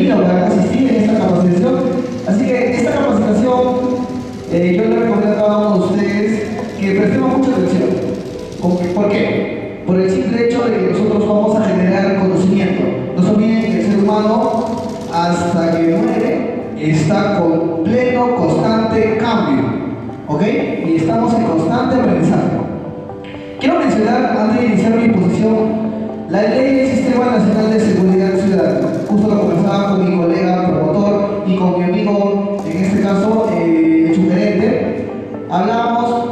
en esta capacitación. Así que esta capacitación eh, yo le recomiendo a cada uno de ustedes que prestemos mucha atención. ¿Por qué? Por el simple hecho de que nosotros vamos a generar conocimiento. No se olviden que el ser humano hasta que muere está con pleno, constante cambio. ¿Ok? Y estamos en constante aprendizaje. Quiero mencionar, antes de iniciar mi exposición, la ley del Sistema Nacional de Seguridad Ciudadana. Justo lo conversaba con mi colega promotor y con mi amigo, en este caso, eh, su gerente. Hablábamos,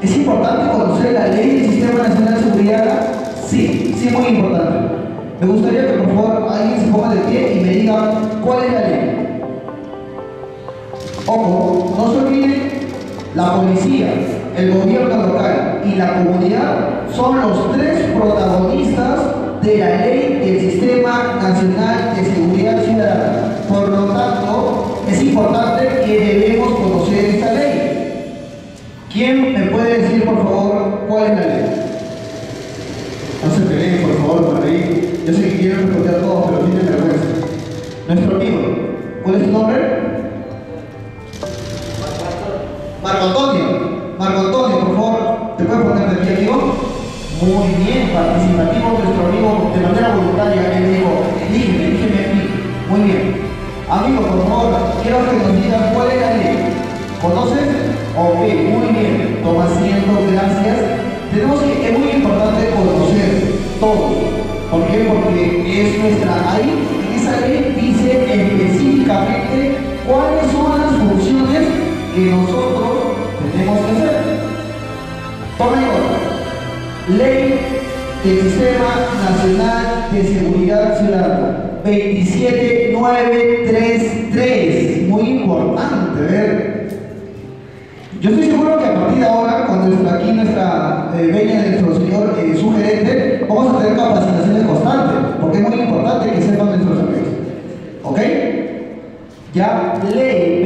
¿es importante conocer la ley del Sistema Nacional de Seguridad? Sí, sí es muy importante. Me gustaría que por favor alguien se ponga de pie y me diga cuál es la ley. Ojo, no se olviden, la policía, el gobierno local y la comunidad son los tres protagonistas de la ley del Sistema Nacional de Seguridad Ciudadana. Por lo tanto, es importante que debemos conocer esta ley. ¿Quién me puede decir, por favor, cuál es la ley? No se peleen, por favor, por ahí. Yo sé que quieren responder a todos, pero tienen vergüenza. Nuestro amigo, ¿cuál es su nombre? Marco Antonio. Marco Antonio, por favor, ¿te puedes poner de pie, amigo? Muy bien, participativo nuestro amigo de manera voluntaria. Él dijo, elígeme, elígeme a mí. Muy bien. Amigo, por favor, quiero que nos digas cuál es la ley. ¿Conoces? Ok, muy bien. Toma asiento, gracias. Tenemos que, es muy importante conocer todo. ¿Por qué? Porque es nuestra, ahí, esa ley dice específicamente cuáles son las funciones que nosotros tenemos que hacer. Tomen. Ley del Sistema Nacional de Seguridad Ciudadana 27933. Muy importante, ver. Yo estoy seguro que a partir de ahora, cuando está aquí nuestra eh, de nuestro señor eh, sugerente, vamos a tener capacitaciones constantes, porque es muy importante que sepan nuestros amigos. ¿Ok? Ya, ley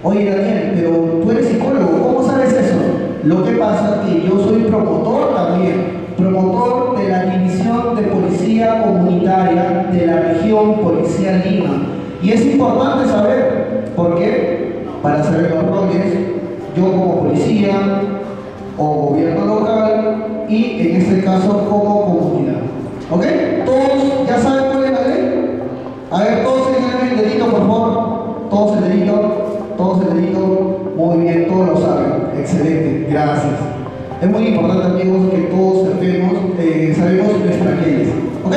Oye Daniel, pero tú eres psicólogo, ¿cómo sabes eso? Lo que pasa es que yo soy promotor también, promotor de la División de Policía Comunitaria de la región Policía Lima. Y es importante saber, ¿por qué? Para saber los roles, yo como policía o gobierno local y en este caso como comunidad. ¿Ok? ¿Todos ya saben cuál es la ley? A ver, todos se el dedito, por favor. Todos el dedito, todos el dedito. Muy bien, todos lo saben. Excelente, gracias. Es muy importante, amigos, que todos sabemos, eh, sabemos nuestras leyes. ¿Ok?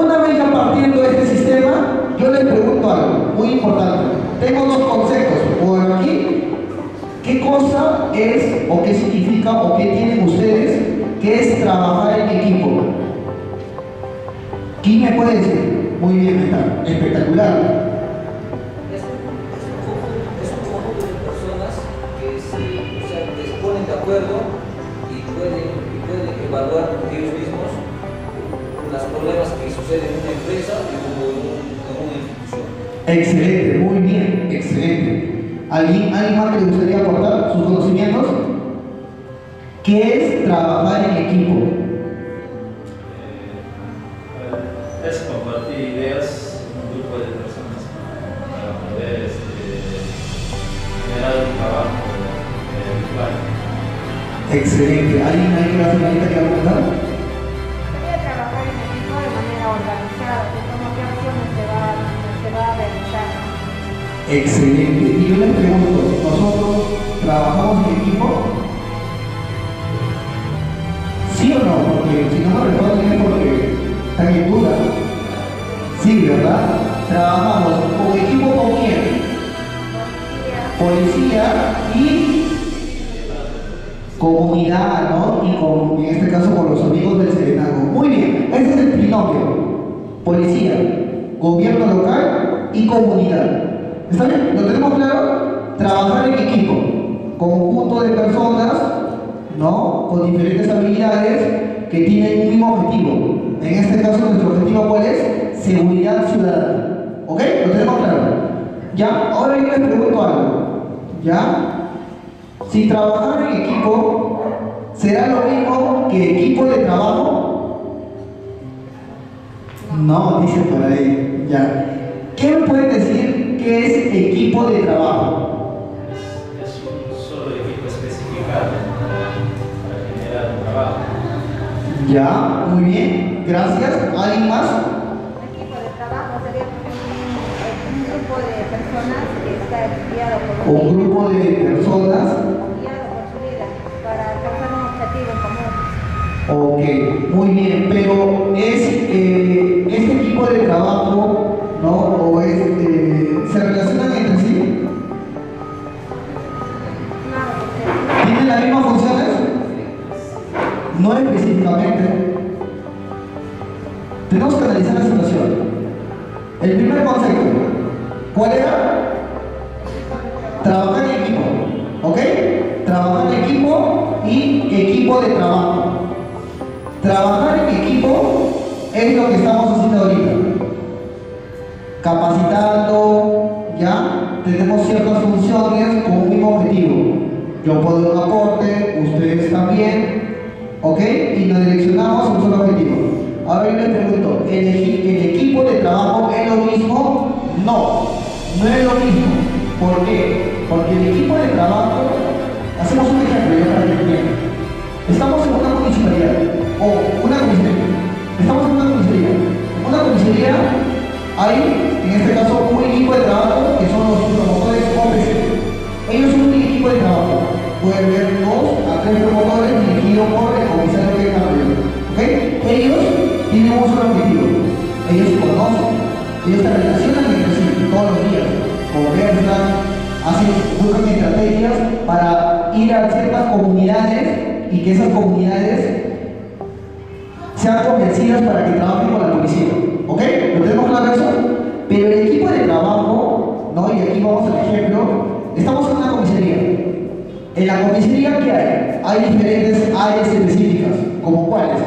Una vez ya partiendo de este sistema, yo les pregunto algo muy importante. Tengo dos conceptos. Por aquí, ¿qué cosa es o qué significa o qué tienen ustedes que es trabajar en equipo? ¿Quién me puede decir? Muy bien, está. Espectacular. De acuerdo y pueden, y pueden evaluar ellos mismos los problemas que suceden en una empresa o en, en una institución. Excelente, muy bien, excelente. ¿Alguien, ¿Alguien más que le gustaría aportar sus conocimientos? ¿Qué es trabajar en equipo? Excelente. ¿Alguien ahí que la señorita que apuntar? Debe trabajar en equipo de manera organizada, de cómo qué acciones se va, se va a realizar. Excelente. Y yo les pregunto, ¿nosotros trabajamos en equipo? ¿Sí o no? Porque si no me responden es porque están en duda. Sí, ¿verdad? Trabajamos con equipo con quién? Policía y comunidad, ¿no? Y en este caso con los amigos del Serenazgo. Muy bien, ese es el trinomio. Policía, gobierno local y comunidad. ¿Está bien? ¿Lo tenemos claro? Trabajar en equipo, conjunto de personas, ¿no? Con diferentes habilidades que tienen un mismo objetivo. En este caso, nuestro objetivo, ¿cuál es? Seguridad ciudadana. ¿Ok? ¿Lo tenemos claro? Ya, ahora yo les pregunto algo. ¿Ya? Si trabajar en equipo será lo mismo que equipo de trabajo? No, dice por ahí, ya. ¿Qué me pueden decir qué es equipo de trabajo? Es, un solo equipo especificado para generar un trabajo. Ya, muy bien, gracias. ¿Alguien más? Un equipo de trabajo sería un, grupo de personas que está guiado por Un grupo de personas. Ok, muy bien, pero es eh, este equipo de trabajo, ¿no? O es, eh, ¿Se relacionan entre sí? ¿Tienen las mismas funciones? No específicamente. ¿Ya? Tenemos ciertas funciones con un mismo objetivo. Yo puedo dar un aporte, ustedes también, ¿ok? Y nos direccionamos a un objetivo. Ahora yo les pregunto, ¿el, el equipo de trabajo es lo mismo? No, no es lo mismo. ¿Por qué? Porque el equipo de trabajo, hacemos un ejemplo ya para que. Estamos en una municipalidad, o una comisaría. Estamos en una comisaría. Una comisaría hay, en este caso, un equipo de trabajo que son los promotores OPC. Ellos son un equipo de trabajo. Pueden ver dos a tres promotores dirigidos por el comisario que. ¿Ok? Ellos tienen un solo objetivo. Ellos conocen. Ellos se relacionan entre sí todos los días. Conversan, hacen, buscan estrategias para ir a ciertas comunidades y que esas comunidades sean convencidas para que trabajen con la policía. ¿Ok? ¿Lo tenemos claro eso? Pero el equipo de trabajo, ¿no? Y aquí vamos al ejemplo, estamos en una comisaría. En la comisaría, ¿qué hay? Hay diferentes áreas específicas, como cuáles.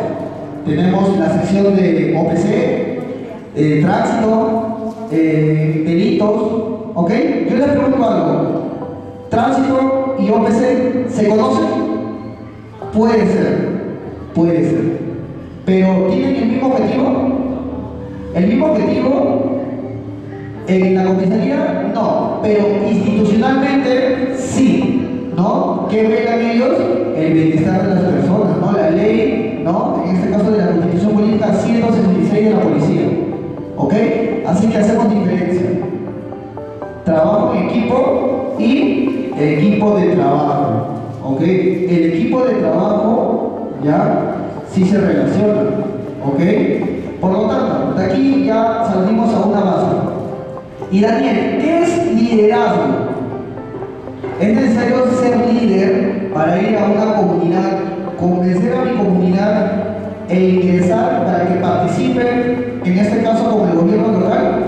Tenemos la sección de OPC, tránsito, eh, delitos, ¿ok? Yo les pregunto algo. ¿Tránsito y OPC se conocen? Puede ser, puede ser. Pero ¿tienen el mismo objetivo? ¿El mismo objetivo? En la comisaría, no. Pero institucionalmente, sí. ¿No? ¿Qué velan ellos? El bienestar de las personas, ¿no? La ley, ¿no? En este caso de la Constitución Política 166 de la policía. ¿Ok? Así que hacemos diferencia. Trabajo en equipo y equipo de trabajo. ¿Ok? El equipo de trabajo, ¿ya? Sí se relaciona. ¿Ok? Por lo tanto, de aquí ya salimos a una base. Y Daniel, ¿qué es liderazgo? Es necesario ser líder para ir a una comunidad, convencer a mi comunidad e ingresar para que participen, en este caso con el gobierno local.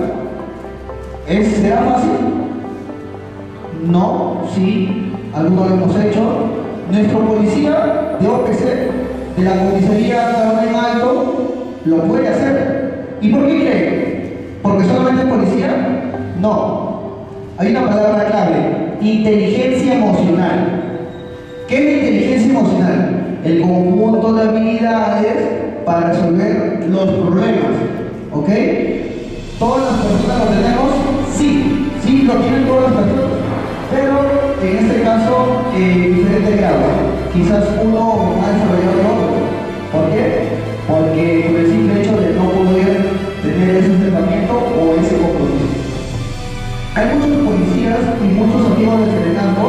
¿Es, ¿Será fácil? No, sí, algunos lo hemos hecho. Nuestro policía de OPC, de la comisaría Carmen Alto, lo puede hacer. ¿Y por qué cree? ¿Porque solamente es policía? No. Hay una palabra clave, inteligencia emocional. ¿Qué es la inteligencia emocional? El conjunto de habilidades para resolver los problemas. ¿Ok? ¿Todas las personas lo tenemos? Sí, sí, lo tienen todas las personas. Pero en este caso, en diferentes grados. Quizás uno ha desarrollado el otro. ¿Por qué? Porque por el simple hecho de y muchos amigos de Serenando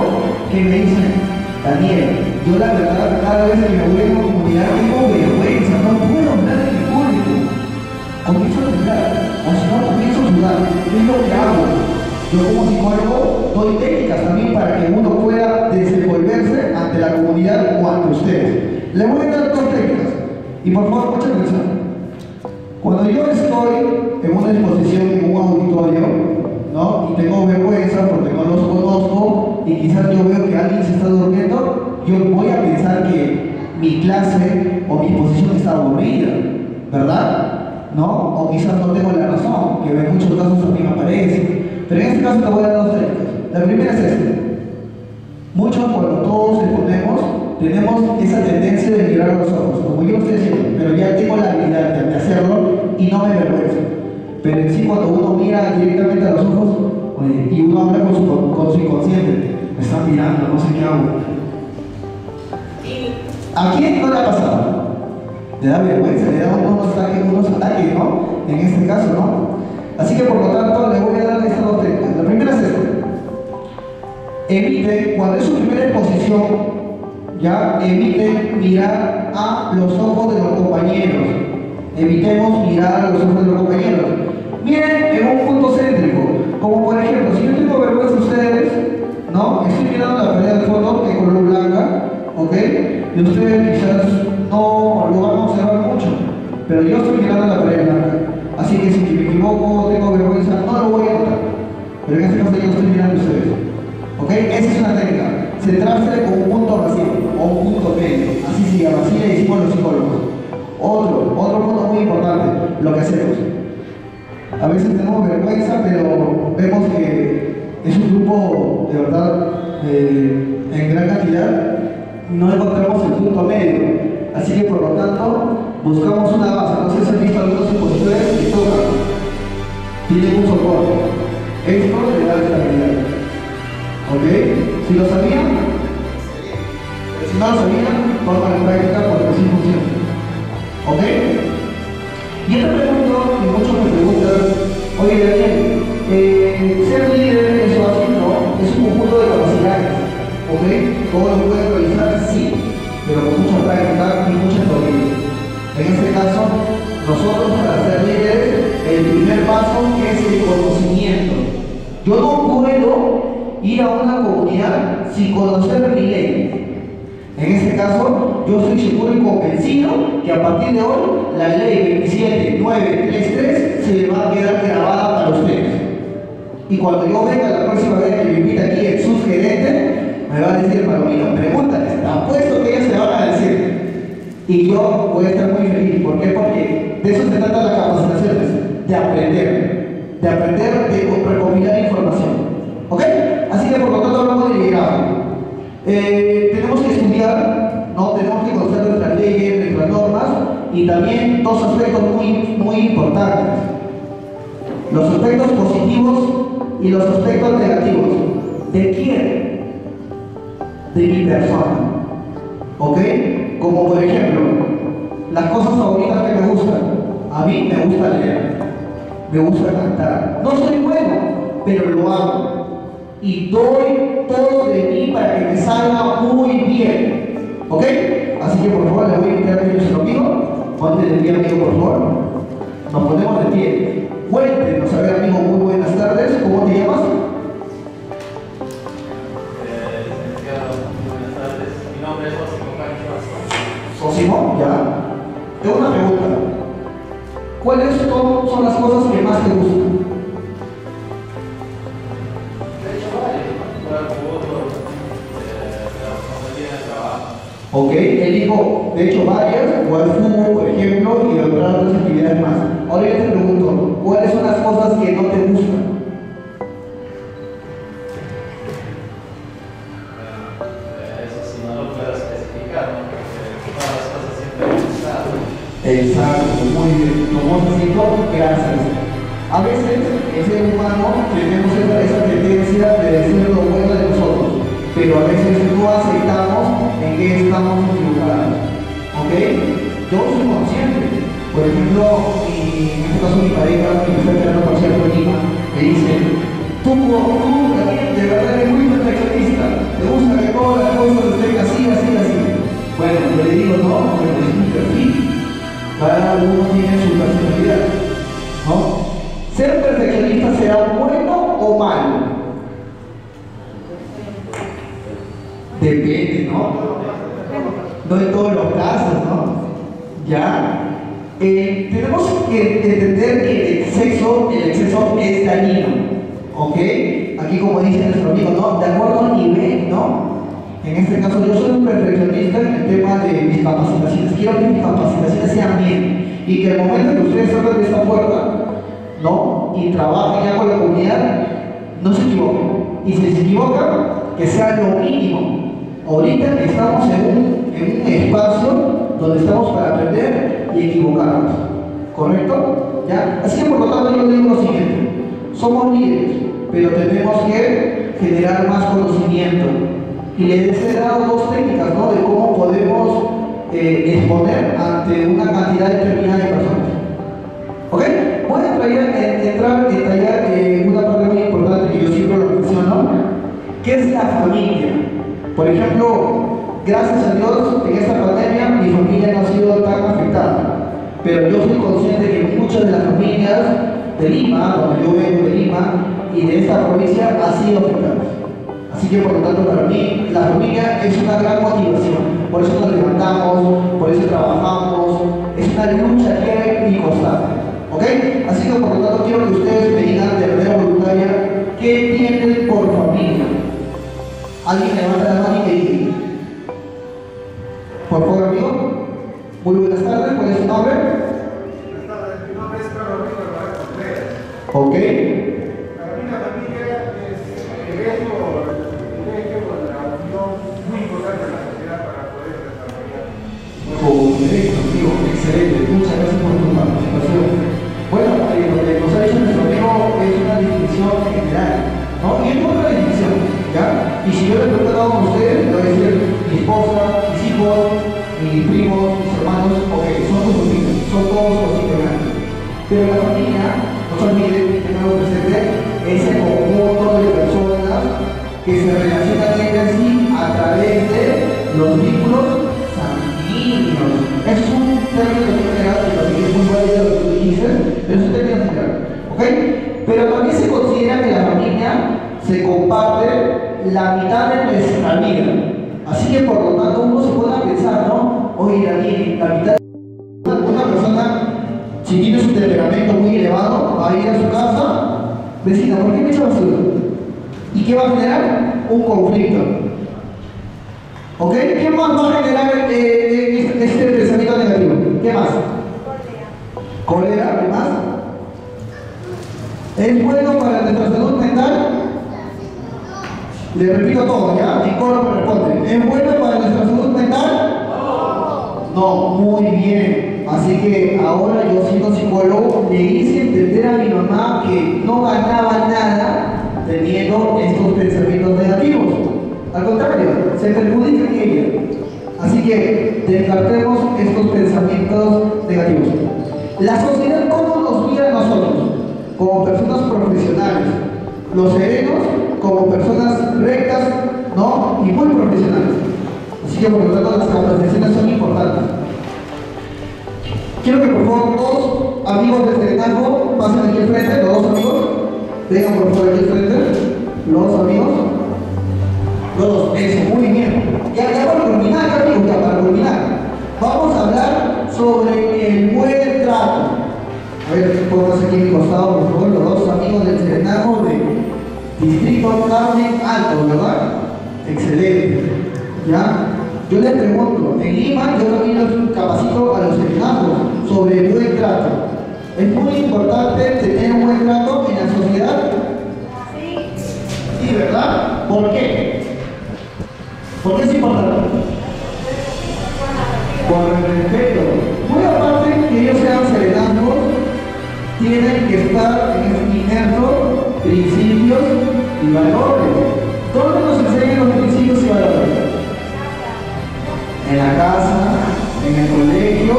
que me dicen, Daniel, yo la verdad cada vez que me voy a una comunidad tengo vergüenza, no puedo hablar en público. Comienzo a temblar, o si no comienzo a sudar. ¿Qué es lo que hago? Yo como psicólogo doy técnicas también para que uno pueda desenvolverse ante la comunidad o ante ustedes. Les voy a dar dos técnicas. Y por favor, mucha atención. Cuando yo estoy en una exposición en un auditorio, ¿no? Y tengo vergüenza porque no los conozco y quizás yo veo que alguien se está durmiendo, yo voy a pensar que mi clase o mi exposición está aburrida, ¿verdad? ¿No? O quizás no tengo la razón, que en muchos casos a mí me. Pero en este caso te voy a dar dos técnicas. La primera es esta. Muchos cuando todos exponemos, tenemos esa tendencia de mirar a los ojos, como yo estoy haciendo, pero ya tengo la habilidad de, hacerlo y no me avergüenza. Pero en sí, cuando uno mira directamente a los ojos y uno habla con su, con su inconsciente, me están mirando, no sé qué hago. ¿A quién no le ha pasado? Le da vergüenza, le da unos ataques, unos ataques, ¿no? En este caso, ¿no? Así que por lo tanto le voy a dar estas dos técnicas. La primera es esta. Evite, cuando es su primera exposición, ya evite mirar a los ojos de los compañeros. Evitemos mirar a los ojos de los compañeros. Miren en un punto céntrico, como por ejemplo, si yo tengo vergüenza de ustedes, ¿no? Estoy mirando la pared del fondo de color blanca, ¿ok? Y ustedes quizás no lo van a observar mucho, pero yo estoy mirando la pared blanca. Así que si me equivoco, tengo vergüenza, no lo voy a notar. Pero en este caso yo estoy mirando a ustedes. ¿Ok? Esa es una técnica. Centrarse con un punto vacío o un punto medio. Así se llama, así le decimos los psicólogos. Otro, otro punto muy importante, lo que hacemos. A veces tenemos vergüenza, pero vemos que es un grupo de verdad en gran cantidad. No encontramos el punto medio. Así que por lo tanto, buscamos una base. No sé si han visto algunos expositores que tocan. Tienen un soporte. Esto le da estabilidad. ¿Ok? Si lo sabían, si no lo sabían, pongan en práctica porque sí funciona. ¿Ok? Y yo te pregunto, y muchos me preguntan, oye Daniel, eh, ser líder es fácil, ¿no? Es un conjunto de capacidades. ¿Ok? ¿Cómo lo puedes realizar? Sí, pero con mucha práctica y mucha teoría. En este caso, nosotros para ser líderes, el primer paso es el conocimiento. Yo no puedo ir a una comunidad sin conocer mi. En este caso, yo estoy seguro y convencido que a partir de hoy la ley 27933 se va a quedar grabada para ustedes. Y cuando yo venga la próxima vez que me invite aquí el subgerente, me va a decir, Palomino, pregúntales, apuesto que ellos te van a decir. Y yo voy a estar muy feliz. ¿Por qué? Porque de eso se trata la capacitación, de aprender, de aprender, de recopilar información. ¿Ok? Así que por lo tanto hablamos de liderazgo. Eh, tenemos que estudiar, ¿no? tenemos que conocer nuestras leyes, nuestras normas y también dos aspectos muy, muy importantes. Los aspectos positivos y los aspectos negativos. ¿De quién? De mi persona. ¿Ok? Como por ejemplo, las cosas favoritas que me gustan. A mí me gusta leer, me gusta cantar. No soy bueno, pero lo hago y doy todo de mí para que me salga muy bien. ¿Ok? Así que por favor le voy a invitar a nuestro amigo. Ponte de pie amigo por favor. Nos ponemos de pie. Cuéntenos, a ver amigo, muy buenas tardes. ¿Cómo te llamas? Eh, licenciado, buenas tardes. Mi nombre es José Cancho Sosimo, ya. Tengo una pregunta. ¿Cuáles son, son las cosas que más te gustan? De hecho, varias, jugar fútbol, por ejemplo, y otras actividades más. Ahora yo te pregunto, ¿cuáles son las cosas que no te gustan? Mi, pareja, que me está esperando por cierto en Lima, me dice, tú, de verdad eres muy perfeccionista, te gusta que todas las cosas estén así, así, así. Bueno, yo le digo, no, pero es mi perfil. Cada uno tiene su personalidad. ¿No? ¿Ser perfeccionista será bueno o malo? Depende, ¿no? No en todos los casos, ¿no? Ya. Eh, tenemos que entender que el exceso, el exceso es dañino. ¿Ok? Aquí como dice nuestro amigo, ¿no? De acuerdo al nivel, ¿no? En este caso yo soy un perfeccionista en el tema de mis capacitaciones. Quiero que mis capacitaciones sean bien. Y que el momento que ustedes salgan de esta puerta, ¿no? Y trabajen ya con la comunidad, no se equivoquen. Y si se equivocan, que sea lo mínimo. Ahorita estamos en un, en un espacio donde estamos para aprender y equivocarnos. ¿Correcto? ¿Ya? Así que por lo tanto yo digo lo siguiente. Somos líderes, pero tenemos que generar más conocimiento. Y les he dado dos técnicas ¿no? de cómo podemos eh, exponer ante una cantidad determinada de personas. ¿Ok? Voy a traer, entrar en detallar eh, una parte muy importante que yo siempre lo menciono, que es la familia. Por ejemplo, gracias a Dios en esta pandemia mi familia no ha sido tan afectada, pero yo soy consciente que muchas de las familias de Lima, donde yo vengo de Lima y de esta provincia, han sido afectadas. Así que por lo tanto para mí la familia es una gran motivación. Por eso nos levantamos, por eso trabajamos. Es una lucha diaria y constante. ¿Ok? Así que por lo tanto quiero que ustedes me digan de manera voluntaria qué tienen por familia. Alguien levanta la mano Es un término que es muy válido lo que pero es un término general. ¿Ok? Pero también se considera que la familia se comparte la mitad de nuestra vida. Así que por lo tanto uno se puede pensar, ¿no? Oye, la mitad de una persona, si tiene su temperamento muy elevado, va a ir a su casa, vecina, ¿por qué me echa basura? ¿Y qué va a generar? Un conflicto. ¿Ok? ¿Qué más va a generar eh, este, este pensamiento negativo? ¿Qué más? Cólera, ¿qué más? ¿Es bueno para nuestra salud mental? Le repito todo, ¿ya? En coro me responde. ¿Es bueno para nuestra salud mental? No, muy bien. Así que ahora yo siendo psicólogo le hice entender a mi mamá que no ganaba nada teniendo estos pensamientos negativos. Al contrario, se perjudica en ella. Así que descartemos estos pensamientos negativos. La sociedad, ¿cómo nos mira a nosotros? Como personas profesionales. Los serenos como personas rectas, ¿no? Y muy profesionales. Así que por lo tanto las capacitaciones son importantes. Quiero que por favor todos amigos de Serenazgo pasen aquí al frente, los dos amigos. Vengan por favor aquí al frente. Los dos amigos. Eso, muy bien. Ya, ya para culminar, ya para culminar. Vamos a hablar sobre el buen trato. A ver, pónganse aquí a mi costado, por favor, los dos amigos del Serenazgo de Distrito Carmen Alto, ¿verdad? Excelente. ¿Ya? Yo les pregunto, en Lima yo también los capacito a los serenazgos sobre el buen trato. Es muy importante tener un buen trato valores. ¿Dónde nos enseñan los principios y valores? En la casa, en el colegio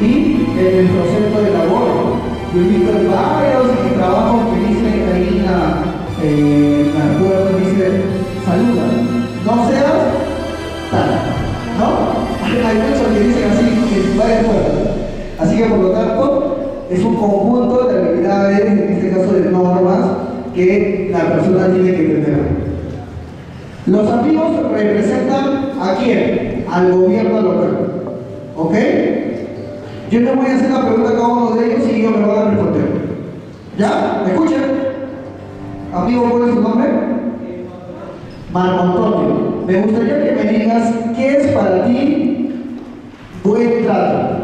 y en el proceso de labor. Yo he la persona tiene que tener. Los amigos representan a quién? Al gobierno local. ¿Ok? Yo les voy a hacer la pregunta a cada uno de ellos y ellos me van a responder. ¿Ya? ¿Me escuchan? Amigo, ¿cuál es su nombre? Marco Antonio. Me gustaría que me digas qué es para ti buen trato.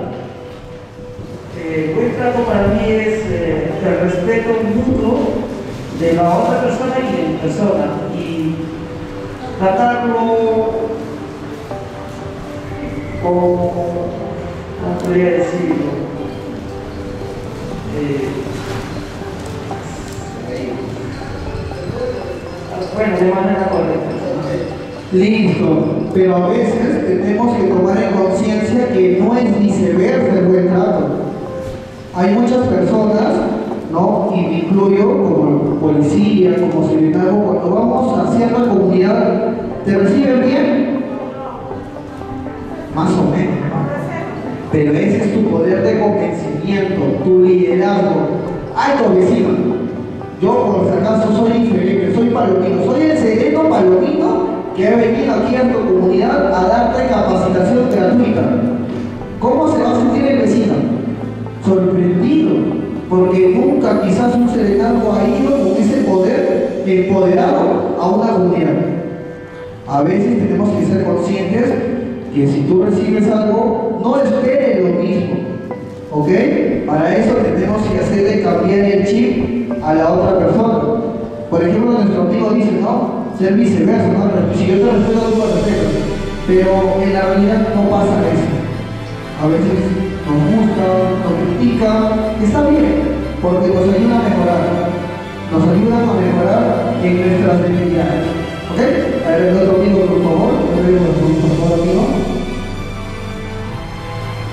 Eh, buen trato para mí es eh, el respeto mutuo de la otra persona y de mi persona y tratarlo ¿cómo, cómo podría decirlo? Eh, bueno, de manera correcta. Listo, pero a veces tenemos que tomar en conciencia que no es viceversa el buen trato. Hay muchas personas, ¿no? Y me incluyo como policía, como secretario, cuando vamos a cierta comunidad, ¿te reciben bien? Más o menos, ¿no? Pero ese es tu poder de convencimiento, tu liderazgo. Alto vecino. Yo, por si acaso, soy diferente, soy palomino, soy el sereno palomino que ha venido aquí a tu comunidad a darte capacitación gratuita. ¿Cómo se va a sentir el vecino? Sorprendido, porque nunca quizás un serenazgo ha ido con ese poder empoderado a una comunidad. A veces tenemos que ser conscientes que si tú recibes algo, no esperes lo mismo. ¿Ok? Para eso tenemos que hacerle cambiar el chip a la otra persona. Por ejemplo, nuestro amigo dice, ¿no? Ser viceversa, ¿no? Si yo te respeto, tú me. Pero en la realidad no pasa eso. A veces nos gusta, nos critica, está bien, porque nos ayuda a mejorar. Nos ayuda a mejorar en nuestras debilidades. ¿Ok? A ver, el otro amigo, por favor. El otro amigo, por favor, amigo.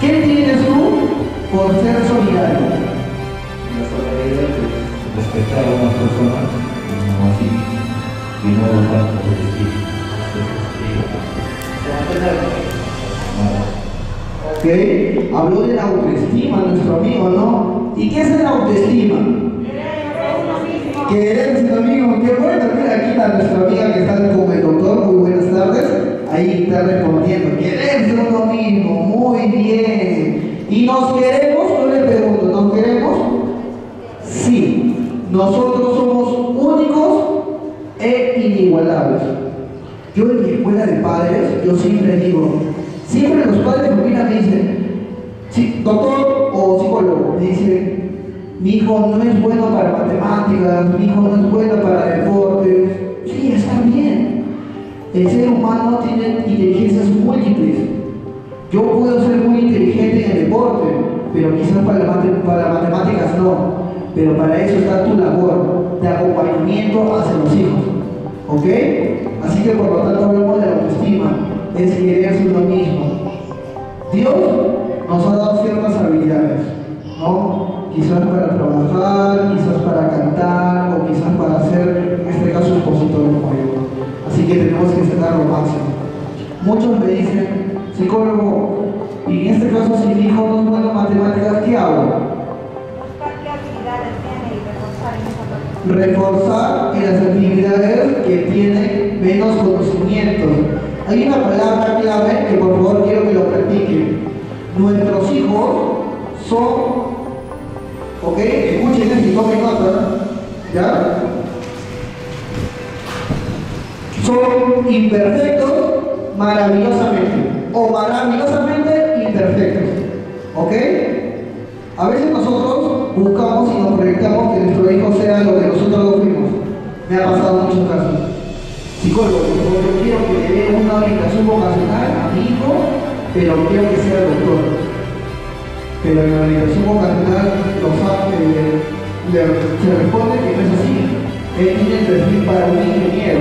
¿Qué tienes tú por ser solidario? La solidaridad es respetar a una persona como así y no tanto por decir. ¿Ok? Habló de la autoestima nuestro amigo, ¿no? ¿Y qué es la autoestima? Quererse amigo, qué bueno, mira aquí está nuestra amiga que está con el doctor, muy buenas tardes, ahí está respondiendo, quererse uno mismo, muy bien. ¿Y nos queremos? Yo le pregunto, ¿nos queremos? Sí, nosotros somos únicos e inigualables. Yo en mi escuela de padres, yo siempre digo, siempre los padres miran y me dicen, doctor o psicólogo, me dicen, mi hijo no es bueno para matemáticas, mi hijo no es bueno para deportes. Sí, está bien. El ser humano tiene inteligencias múltiples. Yo puedo ser muy inteligente en el deporte, pero quizás para, mate- matemáticas no. Pero para eso está tu labor de acompañamiento hacia los hijos. ¿Ok? Así que por lo tanto hablamos de es quererse uno mismo. Dios nos ha dado ciertas habilidades, ¿no? Quizás para trabajar, quizás para cantar, o quizás para ser, en este caso, expositor como yo. Así que tenemos que sacar lo máximo. Muchos me dicen, psicólogo, y en este caso, si mi hijo no es bueno en matemáticas, ¿qué hago? Buscar qué habilidades tiene y reforzar en las actividades que tienen menos conocimientos. Hay una palabra clave que por favor quiero que lo practiquen. Nuestros hijos son, ok, escuchen esto y tomen nota, ¿ya? Son imperfectos maravillosamente o maravillosamente imperfectos, ¿ok? A veces nosotros buscamos y nos proyectamos que nuestro hijo sea lo que nosotros no fuimos. Me ha pasado muchos casos. Psicólogo, yo quiero que le dé una orientación vocacional a mi hijo, pero quiero que sea doctor. Pero en la orientación vocacional los eh, le, se responde que no es así. Él tiene el perfil para un ingeniero.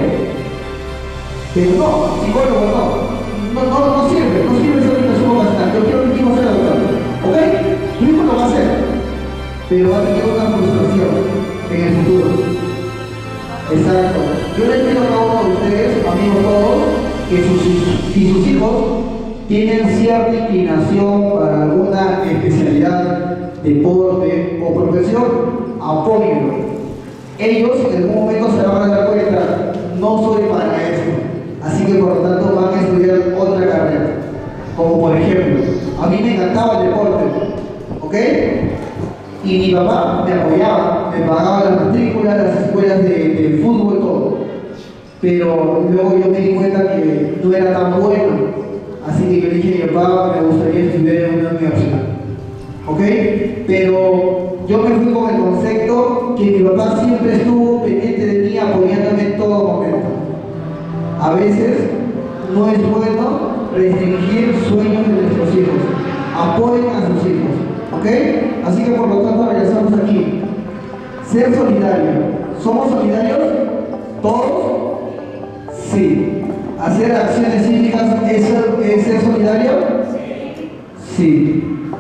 Pero no, psicólogo no. No, no, no sirve, no sirve esa orientación vocacional. Yo quiero que mi hijo sea doctor. ¿Ok? Tu hijo lo va a hacer. Pero va a tener una frustración en el futuro. Exacto. Yo les pido a cada uno de ustedes, amigos todos, que sus, si sus hijos tienen cierta inclinación para alguna especialidad, deporte o profesión, apóyenlo. Ellos en algún momento se van a dar cuenta, no soy para esto. Así que por lo tanto van a estudiar otra carrera. Como por ejemplo, a mí me encantaba el deporte, ¿ok? Y mi papá me apoyaba, me pagaba las matrículas, las escuelas de, de fútbol, todo. Pero luego yo me di cuenta que no era tan bueno. Así que yo dije a mi papá, me gustaría estudiar en una universidad. ¿Ok? Pero yo me fui con el concepto que mi papá siempre estuvo pendiente de mí, apoyándome en todo momento. A veces no es bueno restringir sueños de nuestros hijos. Apoyen a sus hijos. ¿Ok? Así que por lo tanto regresamos aquí. Ser solidario. ¿Somos solidarios? ¿Todos?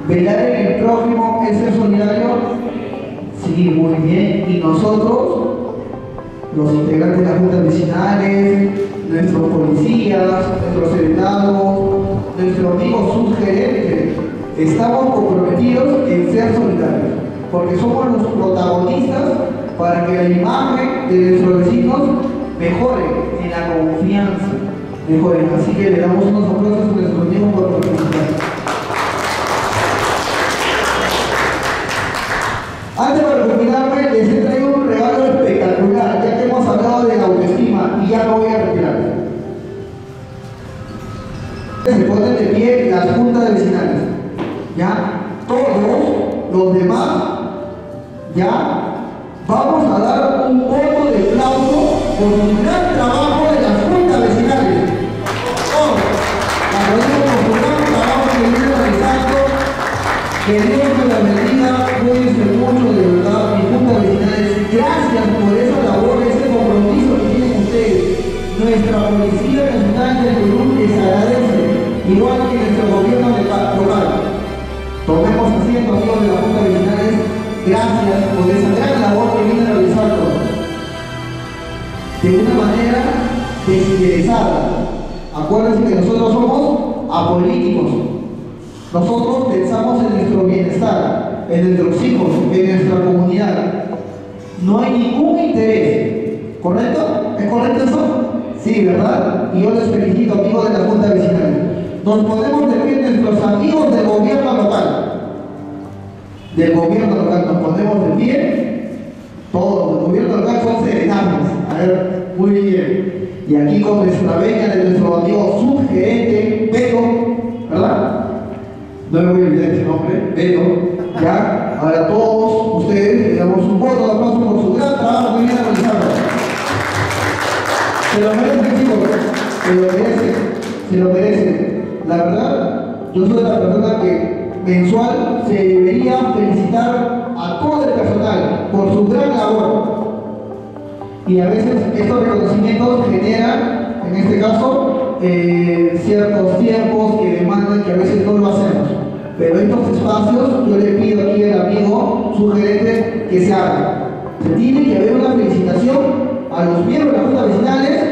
¿Velar en el prójimo es ser solidario? Sí, muy bien. ¿Y nosotros? Los integrantes de las juntas vecinales, nuestros policías, nuestros serenados, nuestros amigos subgerentes, estamos comprometidos en ser solidarios, porque somos los protagonistas para que la imagen de nuestros vecinos mejore en la confianza, mejoren. Así que le damos unos aplausos a nuestros amigos por participar. Antes de terminarme, les he traído un regalo espectacular, ya que hemos hablado de la autoestima y ya lo voy a retirar. Se ponen de pie las juntas de vecinales. ¿Ya? Todos los demás, ¿ya? Vamos a dar un voto de aplauso por un gran trabajo de las juntas vecinales. Todos. Aplaudimos por su gran trabajo que vienen realizando. Gracias por esa gran labor que vienen realizando. De una manera desinteresada. Acuérdense que nosotros somos apolíticos. Nosotros pensamos en nuestro bienestar, en nuestros hijos, en nuestra comunidad. No hay ningún interés. ¿Correcto? ¿Es correcto eso? Sí, ¿verdad? Y yo les felicito, amigos de la Junta Vecinal. Nos ponemos de pie nuestros amigos del gobierno local. Del gobierno local nos ponemos de pie. Todos, el gobierno local son serenables. A ver, muy bien. Y aquí con nuestra beca de nuestro amigo subgerente, Beto, ¿verdad? No me voy a olvidar ese nombre, Beto, ¿ya? Ahora todos ustedes le damos un voto de aplauso por su gran trabajo que vienen realizando. Se lo merecen, chicos, se lo merecen, se lo merecen. La verdad, yo soy la persona que mensual se debería a todo el personal por su gran labor. Y a veces estos reconocimientos generan, en este caso, eh, ciertos tiempos que demandan que a veces no lo hacemos. Pero estos espacios, yo le pido aquí al amigo sugerente que se haga. Se tiene que haber una felicitación a los miembros de las juntas vecinales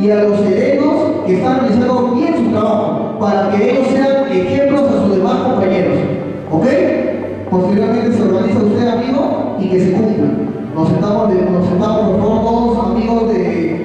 y a los serenos que están realizando bien su trabajo, para que ellos sean ejemplos a sus demás compañeros. ¿Ok? Posteriormente se organiza usted, amigo, y que se cumpla. Nos sentamos, nos sentamos por favor, todos amigos de